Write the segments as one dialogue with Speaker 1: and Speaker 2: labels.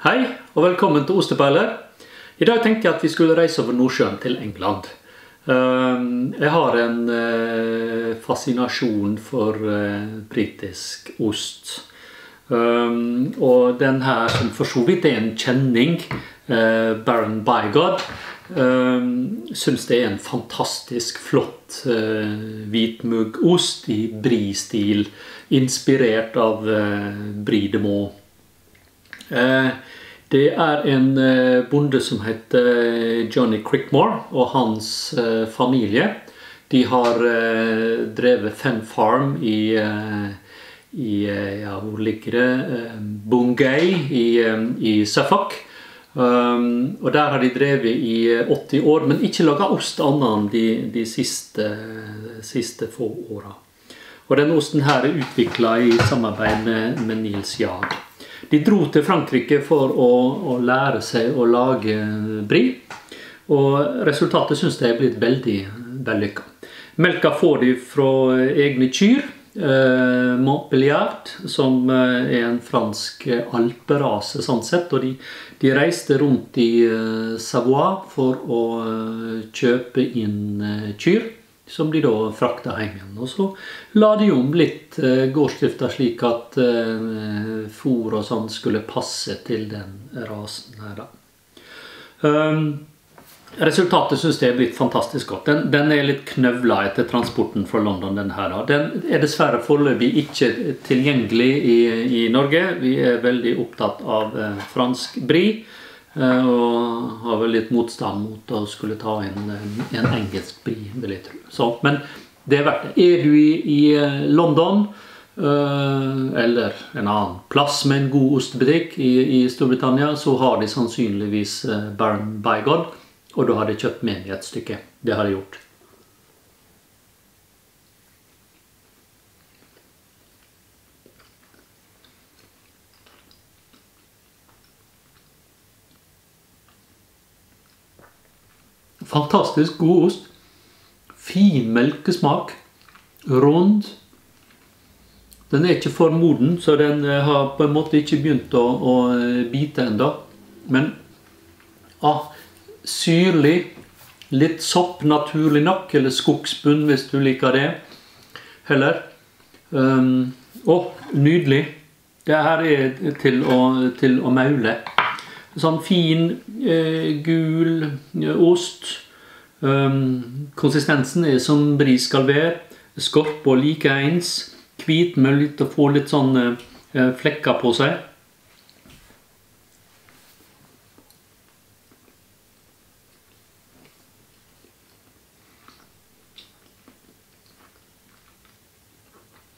Speaker 1: Hei, og velkommen til Ostepeiler. I dag tenkte jeg at vi skulle reise over Nordsjøen til England. Ehm, Jeg har en eh, fascinasjon for eh, britisk ost. Ehm, Og den her, som for så vidt er en kjenning, eh, Baron Bygod, syns det er en fantastisk flott hvitmuggost i brie-stil, inspirert av Brie de Meaux. Eh, Det er en eh, bonde som heter Johnny Crickmore, og hans eh, familie. De har eh, drevet Fen Farm i, eh, i eh, ja, hvor ligger det? Eh, Bungay i, eh, i Suffolk. Um, og der har de drevet i eh, 80 år, men ikke laga ost annet enn de, de siste, siste få åra. Og denne osten her er utvikla i samarbeid med, med Nils Jahr. De dro til Frankrike for å, å lære seg å lage brie. Og resultatet syns jeg er blitt veldig vellykka. Melka får de fra egne kyr. Eh, Montbelliard, som eh, er en fransk alperase sånn sett. Og de, de reiste rundt i eh, Savoie for å eh, kjøpe inn eh, kyr som de da frakta hjem igjen. Og så la de om litt eh, gårdsdrifta slik at eh, fôr og sånn skulle passe til den rasen her, da. Um, resultatet syns jeg er blitt fantastisk godt. Den, den er litt knøvla etter transporten fra London. Den her. da. Den er dessverre foreløpig ikke tilgjengelig i, i Norge. Vi er veldig opptatt av eh, fransk brie. Eh, Og har vel litt motstand mot å skulle ta inn en, en engelsk bri, vil jeg tro. Men det er verdt det. Er du i, i eh, London eh, eller en annen plass med en god ostebutikk i, i Storbritannia, så har de sannsynligvis Baron Bygod, og da har de kjøpt med et stykke. Det har de gjort. Fantastisk god ost. Fin melkesmak. Rund. Den er ikke for moden, så den eh, har på en måte ikke begynt å, å eh, bite ennå. Men ah, syrlig. Litt sopp, naturlig nok. Eller skogsbunn, hvis du liker det. Heller. Um, å, nydelig. Det her er til å, til å maule. Sånn fin, eh, gul eh, ost. Um, konsistensen er som brie skal være. Skorpa likeens. Hvit med litt å få litt sånn eh, flekker på seg.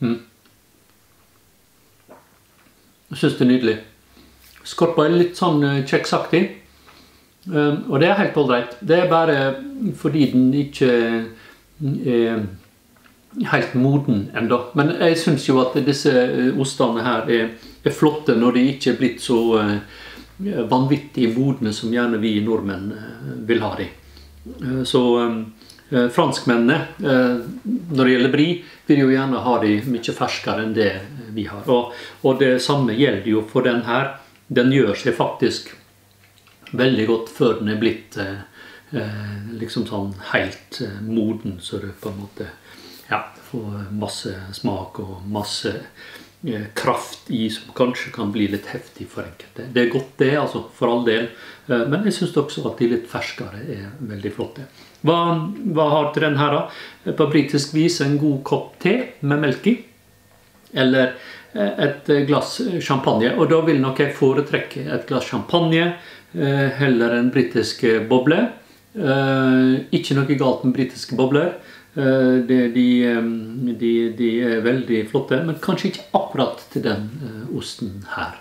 Speaker 1: Mm. Jeg syns det er nydelig. Skorpa er litt sånn eh, kjeksaktig. Um, og det er helt ålreit. Det er bare fordi den ikke er helt moden ennå. Men jeg syns jo at disse eh, ostene her er, er flotte når de ikke er blitt så eh, vanvittig modne som gjerne vi nordmenn eh, vil ha de. Eh, Så eh, franskmennene, eh, når det gjelder bri, vil jo gjerne ha de mye ferskere enn det vi har. Og, og det samme gjelder jo for den her. Den gjør seg faktisk veldig godt før den er blitt eh, eh, liksom sånn helt eh, moden, så du på en måte ja, får masse smak og masse eh, kraft i som kanskje kan bli litt heftig for enkelte. Det er godt, det, altså, for all del. Eh, men jeg syns også at de litt ferskere er veldig flotte. Hva, hva har til den her, da? På britisk vis en god kopp te med melk i. Eller et glass champagne. Og da vil nok jeg foretrekke et glass champagne eh, heller enn britiske bobler. Eh, Ikke noe galt med britiske bobler. Eh, De, de, eh, de, de er veldig flotte, men kanskje ikke akkurat til den eh, osten her.